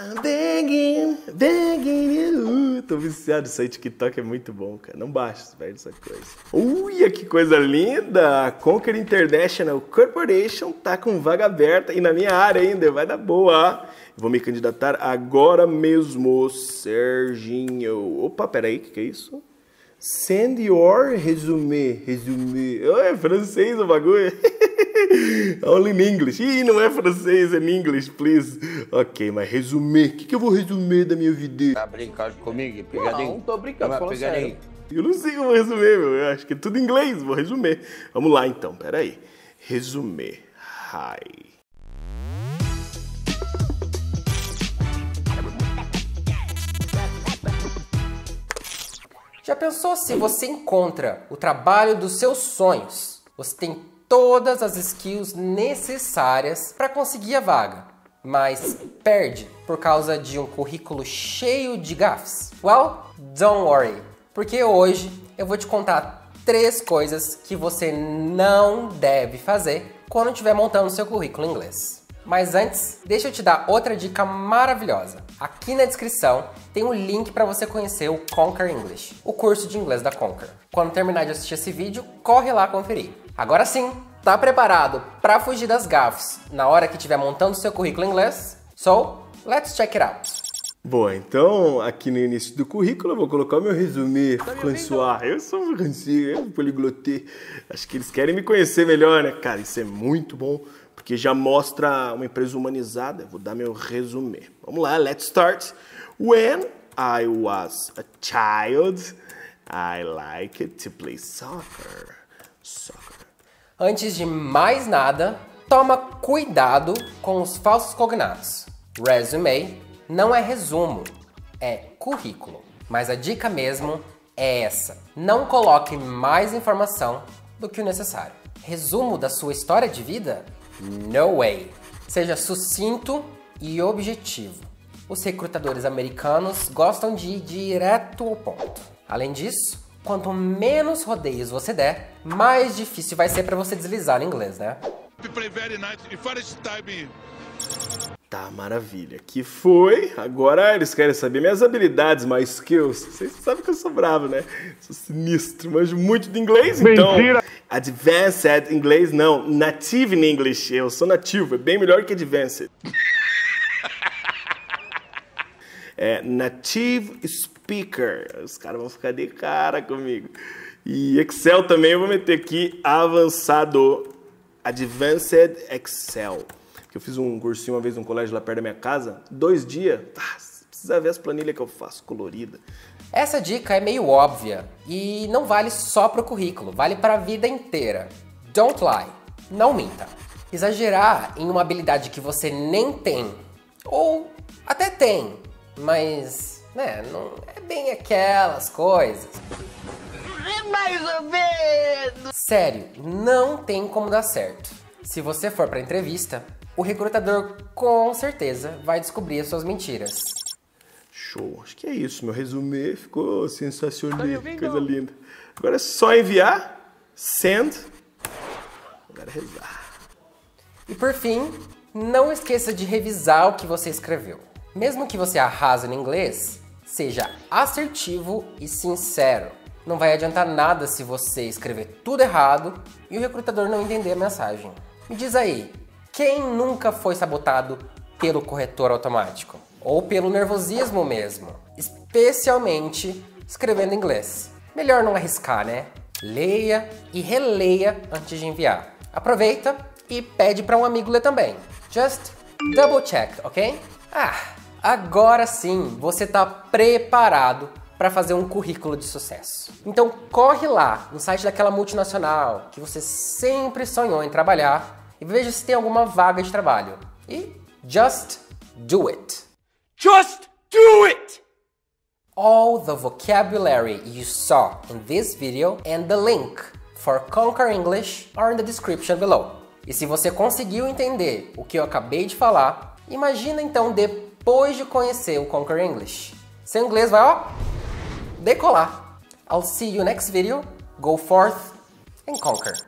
I'm begging, begging you. Tô viciado, isso aí, TikTok é muito bom, cara. Não baixa, perde essa coisa. Uia, que coisa linda! Conquer International Corporation tá com vaga aberta e na minha área ainda, vai dar boa. Vou me candidatar agora mesmo, Serginho. Opa, peraí, o que, que é isso? Send your resume, resume. Oh, é francês o bagulho. Only in English. Ih, não é francês, é in English, please. Ok, mas resumir. O que, que eu vou resumir da minha vida? Tá brincando comigo? Pegadinho? Não, tô brincando, pegadinho. sério. Eu não sei como resumir, meu. Eu acho que é tudo em inglês, vou resumir. Vamos lá então, peraí. Resumir. Hi. Já pensou se você encontra o trabalho dos seus sonhos? Você tem todas as skills necessárias para conseguir a vaga, mas perde por causa de um currículo cheio de gafes? Well, don't worry, porque hoje eu vou te contar três coisas que você não deve fazer quando estiver montando seu currículo em inglês. Mas antes, deixa eu te dar outra dica maravilhosa. Aqui na descrição tem um link para você conhecer o Conquer English, o curso de inglês da Conquer. Quando terminar de assistir esse vídeo, corre lá conferir. Agora sim, tá preparado para fugir das gafes na hora que estiver montando seu currículo em inglês? So, let's check it out. Bom, então, aqui no início do currículo, eu vou colocar o meu resumê François. Eu sou um francês, eu poliglotê. Acho que eles querem me conhecer melhor, né? Cara, isso é muito bom, porque já mostra uma empresa humanizada. Eu vou dar meu resumê. Vamos lá, let's start. When I was a child, I liked to play soccer. Soccer. Antes de mais nada, toma cuidado com os falsos cognatos. Resume não é resumo, é currículo. Mas a dica mesmo é essa: não coloque mais informação do que o necessário. Resumo da sua história de vida? No way! Seja sucinto e objetivo. Os recrutadores americanos gostam de ir direto ao ponto. Além disso, quanto menos rodeios você der, mais difícil vai ser para você deslizar no inglês, né? Tá, maravilha. Que foi. Agora eles querem saber minhas habilidades, my skills. Vocês sabem que eu sou bravo, né? Sou sinistro, manjo muito de inglês, então. Advanced inglês, não. Native in English. Eu sou nativo, é bem melhor que advanced. É native speaker. Os caras vão ficar de cara comigo. E Excel também eu vou meter aqui avançado. Advanced Excel. Que eu fiz um cursinho uma vez num colégio lá perto da minha casa. Dois dias. Ah, precisa ver as planilhas que eu faço, colorida. Essa dica é meio óbvia e não vale só para o currículo, vale para a vida inteira. Don't lie, não minta. Exagerar em uma habilidade que você nem tem, ou até tem, mas né, não é bem aquelas coisas. Mais ou menos! Sério, não tem como dar certo. Se você for para entrevista, o recrutador com certeza vai descobrir as suas mentiras. Show. Acho que é isso. Meu resumê ficou sensacional. Coisa linda. Agora é só enviar. Send. Agora é rezar. E por fim, não esqueça de revisar o que você escreveu. Mesmo que você arrase no inglês, seja assertivo e sincero. Não vai adiantar nada se você escrever tudo errado e o recrutador não entender a mensagem. Me diz aí, quem nunca foi sabotado pelo corretor automático? Ou pelo nervosismo mesmo? Especialmente escrevendo inglês. Melhor não arriscar, né? Leia e releia antes de enviar. Aproveita e pede para um amigo ler também. Just double check, ok? Ah, agora sim você está preparado para fazer um currículo de sucesso. Então corre lá no site daquela multinacional que você sempre sonhou em trabalhar e veja se tem alguma vaga de trabalho. E just do it. Just do it! all the vocabulary you saw in this video and the link for Conquer English are in the description below. E se você conseguiu entender o que eu acabei de falar, imagina então depois de conhecer o Conquer English. Seu inglês vai, ó, decolar. I'll see you next video. Go forth and conquer.